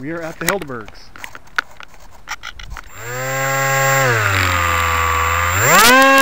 We are at the Hildebergs.